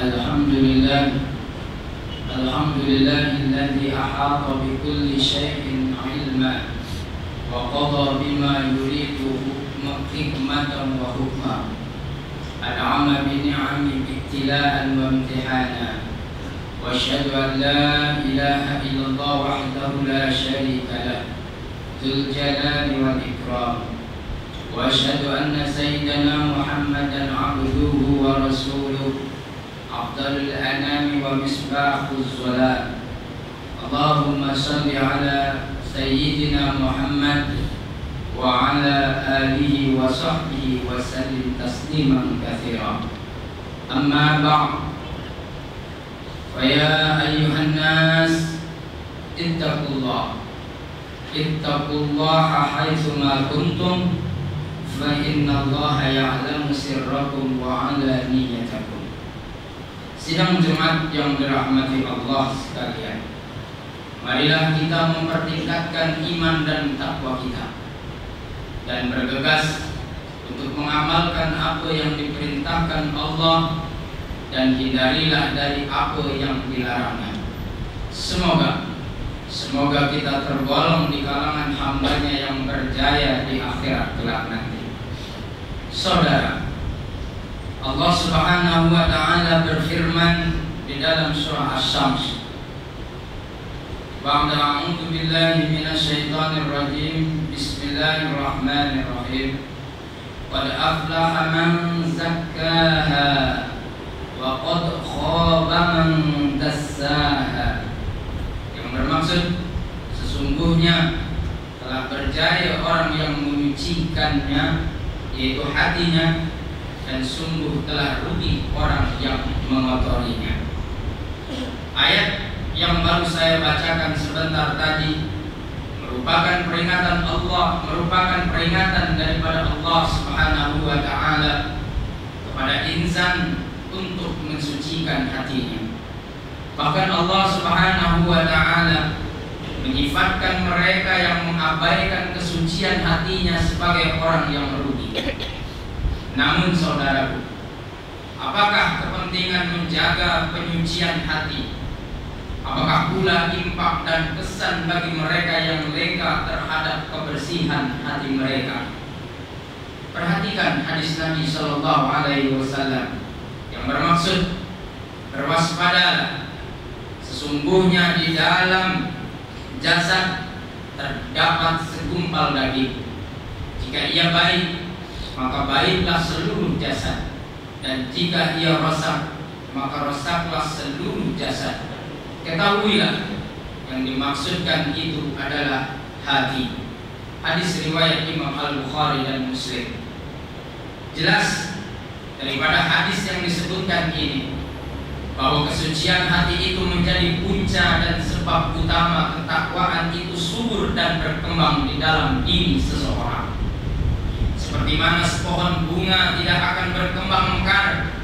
الحمد لله الحمد لله الذي أحاط بكل شيء علما وقضى بما يريد حكمة وحكما. أنعم بنعم ابتلاء وامتحانا. وأشهد أن لا إله إلا الله وحده لا شريك له ذو الجلال والإكرام. وأشهد أن سيدنا محمدا عبده ورسوله. أفضل الأنام ومصباح الظلام اللهم صل على سيدنا محمد وعلى آله وصحبه وسلم تسليما كثيرا. أما بعد فيا أيها الناس اتقوا الله. اتقوا الله حيثما كنتم فإن الله يعلم سركم وعلانيتكم Sidang Jumat yang dirahmati Allah sekalian. Marilah kita mempertingkatkan iman dan takwa kita. Dan bergegas untuk mengamalkan apa yang diperintahkan Allah Dan hindarilah dari apa yang dilarangnya Semoga Semoga kita tergolong di kalangan hambanya yang berjaya di akhirat kelak nanti. Saudara Allah Subhanahu wa taala berfirman di dalam surah Asy-Syams. Ba'da a'udzu billahi minasyaitonir rajim. Bismillahirrahmanirrahim. Qad aflaha man zakkaha wa qad khaba man dassaha. Yang bermaksud sesungguhnya telah berjaya orang yang menyucikannya yaitu hatinya dan sungguh telah rugi orang yang mengotorinya. Ayat yang baru saya bacakan sebentar tadi merupakan peringatan Allah, merupakan peringatan daripada Allah Subhanahu wa taala kepada insan untuk mensucikan hatinya. Bahkan Allah Subhanahu wa taala menyifatkan mereka yang mengabaikan kesucian hatinya sebagai orang yang merugi. Namun saudaraku, apakah kepentingan menjaga penyucian hati? Apakah pula impak dan kesan bagi mereka yang leka terhadap kebersihan hati mereka? Perhatikan hadis Nabi Shallallahu Alaihi Wasallam yang bermaksud berwaspadalah. Sesungguhnya di dalam jasad terdapat segumpal daging. Jika ia baik, maka baiklah seluruh jasad. Dan jika ia rosak maka rosaklah seluruh jasad. Ketahuilah yang dimaksudkan itu adalah hati. Hadis riwayat Imam Al-Bukhari dan Muslim. Jelas daripada hadis yang disebutkan ini bahwa kesucian hati itu menjadi punca dan sebab utama ketakwaan itu subur dan berkembang di dalam diri seseorang seperti mana sepohon bunga tidak akan berkembang mekar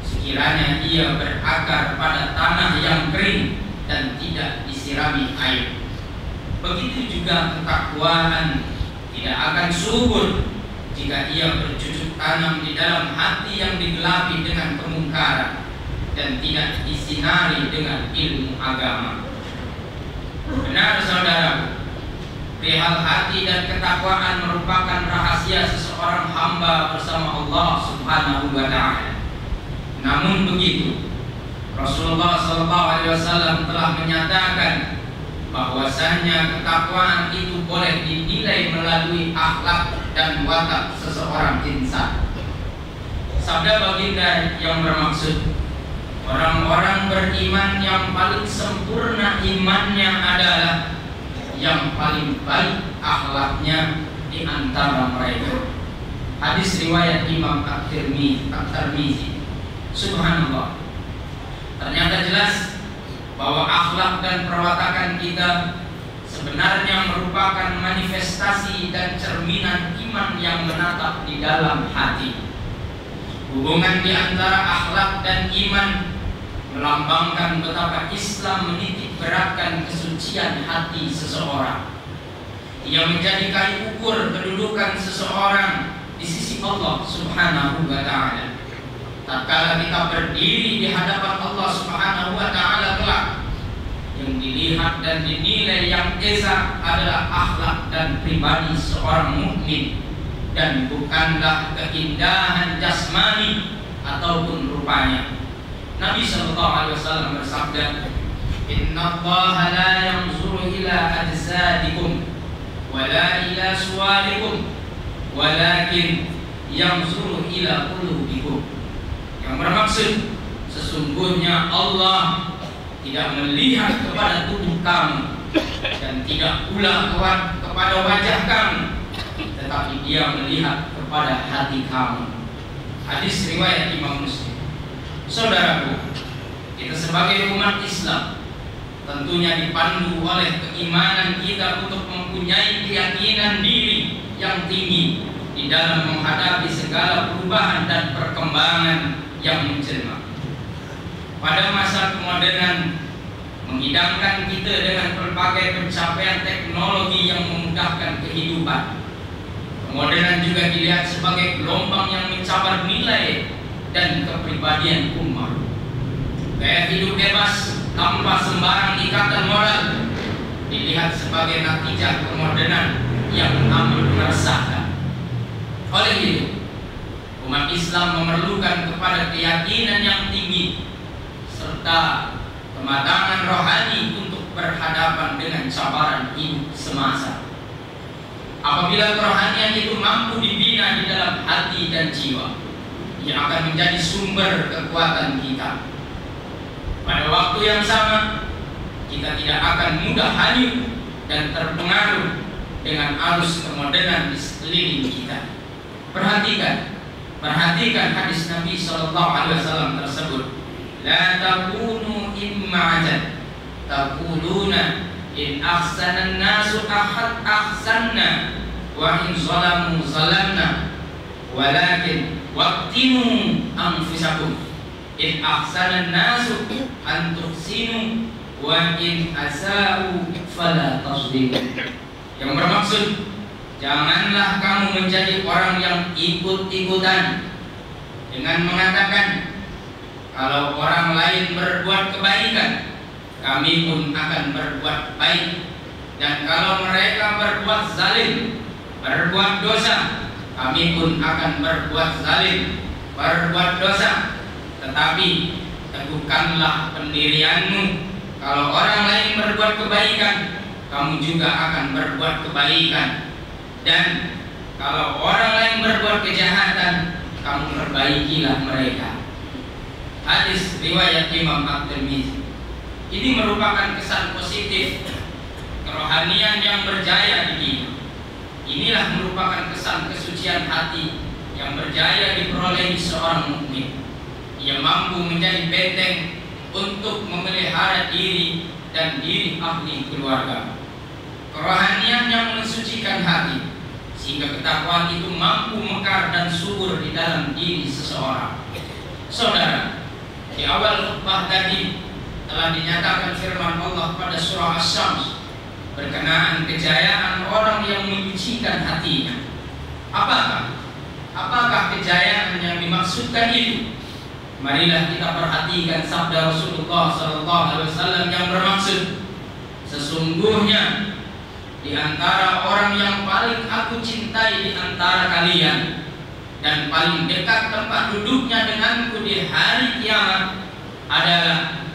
sekiranya ia berakar pada tanah yang kering dan tidak disirami air. Begitu juga ketakwaan tidak akan subur jika ia bercucuk tanam di dalam hati yang digelapi dengan kemungkaran dan tidak disinari dengan ilmu agama. Benar saudara, perihal hati dan ketakwaan merupakan rahasia seseorang hamba bersama Allah Subhanahu wa taala. Namun begitu, Rasulullah SAW telah menyatakan bahwasanya ketakwaan itu boleh dinilai melalui akhlak dan watak seseorang insan. Sabda baginda yang bermaksud orang-orang beriman yang paling sempurna imannya adalah yang paling baik akhlaknya di antara mereka. Hadis riwayat Imam At-Tirmizi. Subhanallah. Ternyata jelas bahwa akhlak dan perwatakan kita sebenarnya merupakan manifestasi dan cerminan iman yang menatap di dalam hati. Hubungan di antara akhlak dan iman melambangkan betapa Islam menitik beratkan kesucian hati seseorang Ia menjadi kayu ukur kedudukan seseorang di sisi Allah Subhanahu wa taala. Tatkala kita berdiri di hadapan Allah Subhanahu wa taala kelak yang dilihat dan dinilai yang esa adalah akhlak dan pribadi seorang mukmin dan bukanlah keindahan jasmani ataupun rupanya. Nabi Shallallahu Alaihi Wasallam bersabda, Inna Allah la yanzuru ila ajsadikum wala ila suwarikum walakin yanzuru ila qulubikum. Yang bermaksud sesungguhnya Allah tidak melihat kepada tubuh kamu dan tidak pula kepada wajah kamu tetapi dia melihat kepada hati kamu. Hadis riwayat Imam Muslim saudaraku kita sebagai umat Islam tentunya dipandu oleh keimanan kita untuk mempunyai keyakinan diri yang tinggi di dalam menghadapi segala perubahan dan perkembangan yang menjelma. Pada masa kemodernan mengidamkan kita dengan berbagai pencapaian teknologi yang memudahkan kehidupan. Kemodernan juga dilihat sebagai gelombang yang mencabar nilai dan kepribadian umat. Gaya hidup bebas tanpa sembarang ikatan moral dilihat sebagai natijah kemodernan yang amat meresahkan. Oleh itu, umat Islam memerlukan kepada keyakinan yang tinggi serta kematangan rohani untuk berhadapan dengan cabaran hidup semasa. Apabila kerohanian itu mampu dibina di dalam hati dan jiwa, ia akan menjadi sumber kekuatan kita pada waktu yang sama, kita tidak akan mudah hanyut dan terpengaruh dengan arus kemodernan di sekeliling kita. Perhatikan, perhatikan hadis Nabi Shallallahu Alaihi Wasallam tersebut. La takunu imma'ajan takuluna in ahsanan nasu ahad ahsanna wa in zalamu zalamna walakin waqtimu anfusakum. In ahsanan nasu an tuhsinu wa in asa'u fala tasdiqu. Yang bermaksud janganlah kamu menjadi orang yang ikut-ikutan dengan mengatakan kalau orang lain berbuat kebaikan kami pun akan berbuat baik. Dan kalau mereka berbuat zalim berbuat dosa kami pun akan berbuat zalim berbuat dosa tetapi teguhkanlah pendirianmu. Kalau orang lain berbuat kebaikan, kamu juga akan berbuat kebaikan. Dan kalau orang lain berbuat kejahatan, kamu perbaikilah mereka. Hadis riwayat Imam At-Tirmizi. Ini merupakan kesan positif kerohanian yang berjaya di dunia. Inilah merupakan kesan kesucian hati yang berjaya diperolehi seorang mukmin ia mampu menjadi benteng untuk memelihara diri dan diri ahli keluarga. Kerohanian yang mensucikan hati sehingga ketakwaan itu mampu mekar dan subur di dalam diri seseorang. Saudara, di awal khutbah tadi telah dinyatakan firman Allah pada surah As-Sams berkenaan kejayaan orang yang menyucikan hatinya. Apakah? Apakah kejayaan yang dimaksudkan itu? Marilah kita perhatikan sabda Rasulullah Wasallam yang bermaksud sesungguhnya di antara orang yang paling aku cintai di antara kalian dan paling dekat tempat duduknya denganku di hari kiamat adalah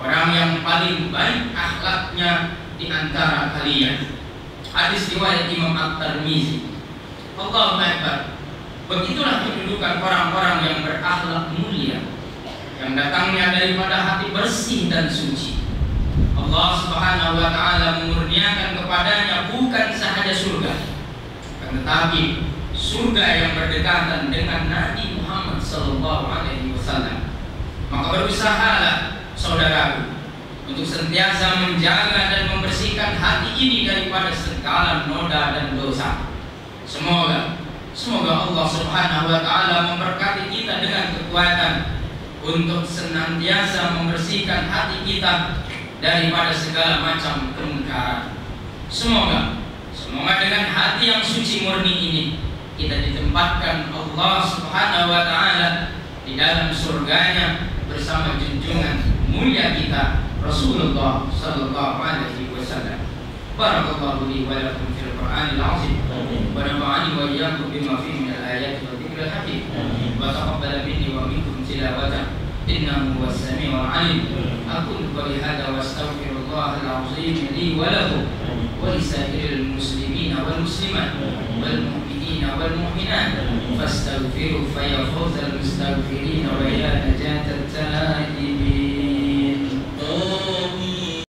orang yang paling baik akhlaknya di antara kalian. Hadis riwayat Imam At-Tirmizi. Allahu Akbar. Begitulah kedudukan orang-orang yang berakhlak mulia yang datangnya daripada hati bersih dan suci. Allah Subhanahu wa taala memurniakan kepadanya bukan sahaja surga, tetapi surga yang berdekatan dengan Nabi Muhammad sallallahu alaihi wasallam. Maka berusahalah saudaraku untuk senantiasa menjaga dan ini daripada segala noda dan dosa. Semoga Semoga Allah Subhanahu wa taala memberkati kita dengan kekuatan untuk senantiasa membersihkan hati kita daripada segala macam kemungkaran. Semoga semoga dengan hati yang suci murni ini kita ditempatkan Allah Subhanahu wa taala di dalam surganya bersama junjungan mulia kita Rasulullah sallallahu alaihi. بارك الله لي ولكم في القرآن العظيم ونفعني وإياكم بما فيه من الآيات والذكر الحكيم وتقبل مني ومنكم تلاوته إنه هو السميع العليم أقول قولي هذا وأستغفر الله العظيم لي ولكم ولسائر المسلمين والمسلمات والمؤمنين والمؤمنات فاستغفروا فيفوز المستغفرين ويا نجاة التائبين